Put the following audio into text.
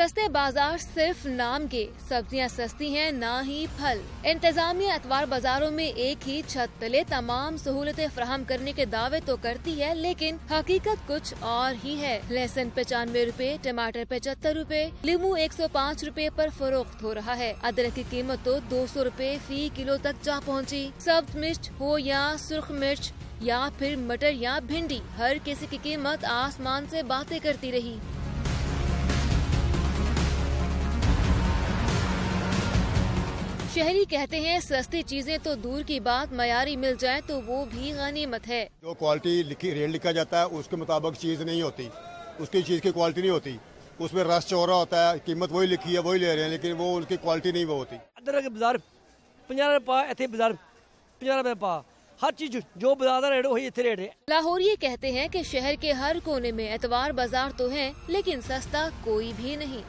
सस्ते बाज़ार सिर्फ़ नाम के। सब्ज़ियाँ सस्ती हैं, ना ही फल। इंतजामिया अतवार बाजारों में एक ही छत तले तमाम सहूलतें फराहम करने के दावे तो करती है, लेकिन हकीकत कुछ और ही है। लहसुन पचानवे रूपए, टमाटर पचहत्तर रूपए, लीमू एक सौ पाँच रूपए आरोप फरोख्त हो रहा है। अदरक की कीमत तो दो सौ रूपए फ़ी किलो तक जा पहुँची। सब्ज मिर्च हो या सुर्ख मिर्च, या फिर मटर या भिंडी, हर किसी की कीमत आसमान से बातें करती रही। शहरी कहते हैं सस्ती चीज़ें तो दूर की बात मयारी मिल जाए तो वो भी गनीमत है। जो क्वालिटी लिखी रेट लिखा जाता है उसके मुताबिक चीज़ नहीं होती। उसकी चीज़ की क्वालिटी नहीं होती। उसमें रस चौरा होता है कीमत वही लिखी है वही ले रहे हैं लेकिन वो उनकी क्वालिटी नहीं वो होती। अदरक बाज़ार पंजा इतने बाज़ार पंजा पा। हर चीज़ जो बाज़ार रेट वही इतने रेट है। लाहौरिये कहते हैं कि शहर के हर कोने में एतवार बाज़ार तो है लेकिन सस्ता कोई भी नहीं।